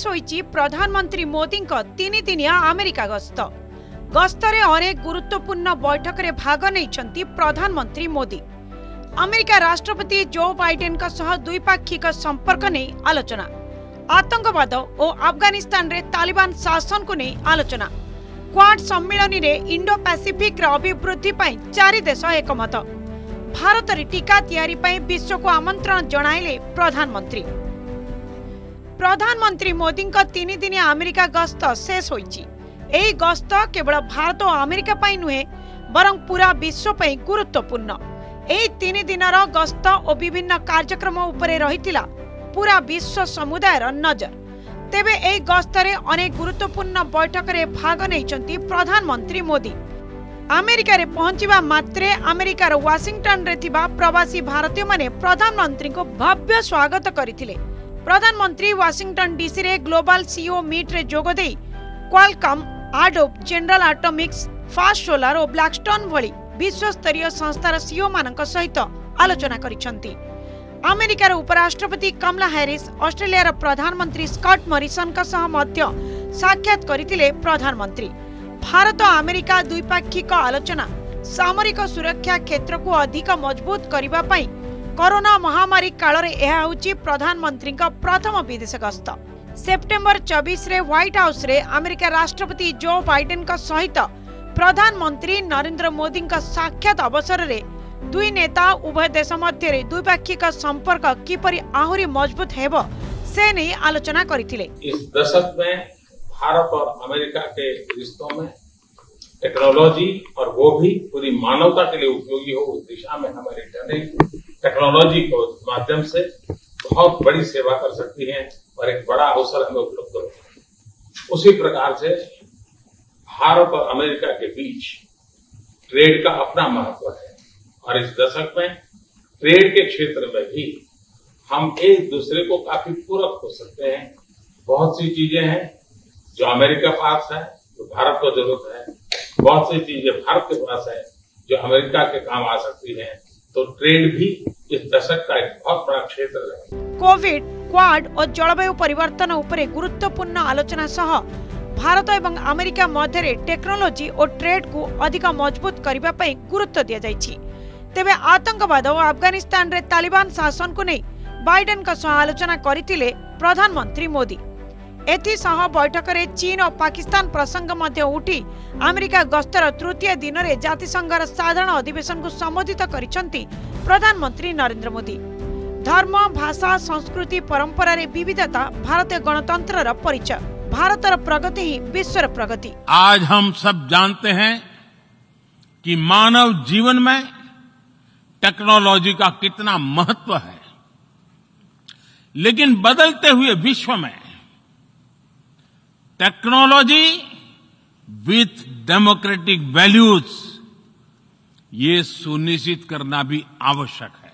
ଶେଷ ହୋଇଛି ପ୍ରଧାନମନ୍ତ୍ରୀ ମୋଦିଙ୍କ ତିନିଦିନିଆ ଆମେରିକା ଗସ୍ତ। ଗସ୍ତରେ ଅନେକ ଗୁରୁତ୍ୱପୂର୍ଣ୍ଣ ବୈଠକରେ ଭାଗ ନେଇଛନ୍ତି ପ୍ରଧାନମନ୍ତ୍ରୀ ମୋଦି। ଆମେରିକା ରାଷ୍ଟ୍ରପତି ଜୋ ବାଇଡେନଙ୍କ ସହ ଦ୍ୱିପାକ୍ଷିକ ସମ୍ପର୍କ ନେଇ ଆଲୋଚନା। ଆତଙ୍କବାଦ ଓ ଆଫଗାନିସ୍ତାନରେ ତାଲିବାନ ଶାସନକୁ ନେଇ ଆଲୋଚନା। କ୍ୱାଡ୍ ସମ୍ମିଳନୀରେ ଇଣ୍ଡୋ ପାସିଫିକ୍ର ଅଭିବୃଦ୍ଧି ପାଇଁ ଚାରି ଦେଶ ଏକମତ। ଭାରତରେ ଟିକା ତିଆରି ପାଇଁ ବିଶ୍ୱକୁ ଆମନ୍ତ୍ରଣ ଜଣାଇଲେ ପ୍ରଧାନମନ୍ତ୍ରୀ। ପ୍ରଧାନମନ୍ତ୍ରୀ ମୋଦିଙ୍କ ତିନିଦିନିଆ ଆମେରିକା ଗସ୍ତ ଶେଷ ହୋଇଛି। ଏହି ଗସ୍ତ କେବଳ ଭାରତ ଓ ଆମେରିକା ପାଇଁ ନୁହେଁ ବରଂ ପୁରା ବିଶ୍ୱ ପାଇଁ ଗୁରୁତ୍ୱପୂର୍ଣ୍ଣ। ଏହି ତିନି ଦିନର ଗସ୍ତ ଓ ବିଭିନ୍ନ କାର୍ଯ୍ୟକ୍ରମ ଉପରେ ରହିଥିଲା ପୁରା ବିଶ୍ୱ ସମୁଦାୟର ନଜର। ତେବେ ଏହି ଗସ୍ତରେ ଅନେକ ଗୁରୁତ୍ୱପୂର୍ଣ୍ଣ ବୈଠକରେ ଭାଗ ନେଇଛନ୍ତି ପ୍ରଧାନମନ୍ତ୍ରୀ ମୋଦି। ଆମେରିକାରେ ପହଞ୍ଚିବା ମାତ୍ରେ ଆମେରିକାର ୱାଶିଂଟନରେ ଥିବା ପ୍ରବାସୀ ଭାରତୀୟମାନେ ପ୍ରଧାନମନ୍ତ୍ରୀଙ୍କୁ ଭବ୍ୟ ସ୍ୱାଗତ କରିଥିଲେ। ପ୍ରଧାନମନ୍ତ୍ରୀ ୱାଶିଂଟନ ଡିସିରେ ଗ୍ଲୋବାଲ ସିଓ ମିଟ୍ରେ ଯୋଗଦେଇ Qualcomm Adobe General Atomics First Solar ଓ ବ୍ଲାକଷ୍ଟୋନ୍ ଭଳି ବିଶ୍ୱସ୍ତରୀୟ ସଂସ୍ଥାର ସିଓମାନଙ୍କ ସହିତ ଆଲୋଚନା କରିଛନ୍ତି ଆମେରିକାର ଉପରାଷ୍ଟ୍ରପତି କମଲା ହାରିସ୍ ଅଷ୍ଟ୍ରେଲିଆର ପ୍ରଧାନମନ୍ତ୍ରୀ ସ୍କଟ୍ ମରିସନଙ୍କ ସହ ମଧ୍ୟ ସାକ୍ଷାତ କରିଥିଲେ ପ୍ରଧାନମନ୍ତ୍ରୀ ଭାରତ ଆମେରିକା ଦ୍ୱିପାକ୍ଷିକ ଆଲୋଚନା ସାମରିକ ସୁରକ୍ଷା କ୍ଷେତ୍ରକୁ ଅଧିକ ମଜବୁତ କରିବା ପାଇଁ କରୋନା ମହାମାରୀ କାଳରେ ଏହା ହେଉଛି ପ୍ରଧାନମନ୍ତ୍ରୀଙ୍କ ପ୍ରଥମ ବିଦେଶ ଗସ୍ତ ସେପ୍ଟେମ୍ବର ଚବିଶରେ ହ୍ୱାଇଟ୍ ହାଉସ୍ରେ ଆମେରିକା ରାଷ୍ଟ୍ରପତି ଜୋ ବାଇଡେନଙ୍କ ସହିତ ପ୍ରଧାନମନ୍ତ୍ରୀ ନରେନ୍ଦ୍ର ମୋଦିଙ୍କ ସାକ୍ଷାତ ଅବସରରେ ଦୁଇ ନେତା ଉଭୟ ଦେଶ ମଧ୍ୟରେ ଦ୍ୱିପାକ୍ଷିକ ସମ୍ପର୍କ କିପରି ଆହୁରି ମଜବୁତ ହେବ ସେ ନେଇ ଆଲୋଚନା କରିଥିଲେ इस दशक में भारत और अमेरिका के रिश्तों में टेक्नोलॉजी और वो भी पूरी मानवता के लिए उपयोगी हो उस दिशा में हमारी टेक्निक टेक्नोलॉजी को माध्यम से बहुत बड़ी सेवा कर सकती है और एक बड़ा अवसर हमें उपलब्ध होता है। उसी प्रकार से भारत और अमेरिका के बीच ट्रेड का अपना महत्व है। और इस दशक में ट्रेड के क्षेत्र में भी हम एक दूसरे को काफ़ी पूरक हो सकते हैं। बहुत सी चीज़ें हैं जो अमेरिका पास है, जो भारत को ज़रूरत है। बहुत सी चीज़ें भारत के पास है, जो अमेरिका के काम आ सकती हैं। तो ट्रेड भी इस दशक का एक बहुत बड़ा क्षेत्र है। कोविड क्वाड और जलवायु परिवर्तन ऊपर गुरुत्वपूर्ण आलोचना सह भारत एवं अमेरिका मध्य टेक्नोलॉजी और ट्रेड को अधिक मज़बूत करने गुरुत्व दि जाइए तेरे आतंकवाद और आफगानिस्तान रे तालिबान शासन को नहीं बैडेन आलोचना करते प्रधानमंत्री मोदी। ଏଥିସହ ବୈଠକରେ ଚୀନ ଓ ପାକିସ୍ତାନ ପ୍ରସଙ୍ଗ ମଧ୍ୟ ଉଠି ଆମେରିକା ଗସ୍ତର ତୃତୀୟ ଦିନରେ ଜାତିସଂଘର ସାଧାରଣ ଅଧିବେଶନକୁ ସମ୍ବୋଧିତ କରିଛନ୍ତି ପ୍ରଧାନମନ୍ତ୍ରୀ ନରେନ୍ଦ୍ର ମୋଦି ଧର୍ମ ଭାଷା ସଂସ୍କୃତି ପରମ୍ପରାରେ ବିବିଧତା ଭାରତୀୟ ଗଣତନ୍ତ୍ରର ପରିଚୟ ଭାରତର ପ୍ରଗତି ହିଁ ବିଶ୍ୱର ପ୍ରଗତି आज हम सब जानते हैं कि मानव जीवन में टेक्नोलॉजी का कितना महत्व है लेकिन बदलते हुए विश्व में टेक्नोलॉजी विथ डेमोक्रेटिक वैल्यूज़, ये सुनिश्चित करना भी आवश्यक है।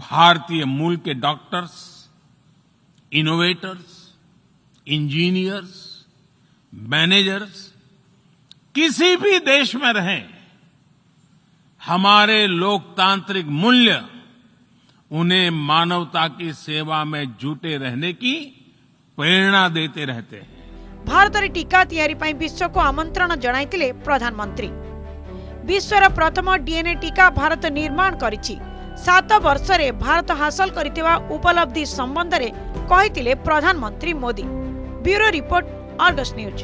भारतीय मूल के डॉक्टर्स, इनोवेटर्स, इंजीनियर्स, मैनेजर्स, किसी भी देश में रहें, हमारे लोकतांत्रिक मूल्य उन्हें मानवता की सेवा में जुटे रहने की प्रेरणा देते रहते हैं ଭାରତରେ ଟିକା ତିଆରି ପାଇଁ ବିଶ୍ୱକୁ ଆମନ୍ତ୍ରଣ ଜଣାଇଥିଲେ ପ୍ରଧାନମନ୍ତ୍ରୀ ବିଶ୍ୱର ପ୍ରଥମ ଡିଏନ୍ଏ ଟିକା ଭାରତ ନିର୍ମାଣ କରିଛି ସାତ ବର୍ଷରେ ଭାରତ ହାସଲ କରିଥିବା ଉପଲବ୍ଧି ସମ୍ବନ୍ଧରେ କହିଥିଲେ ପ୍ରଧାନମନ୍ତ୍ରୀ Modi bureau report Argus news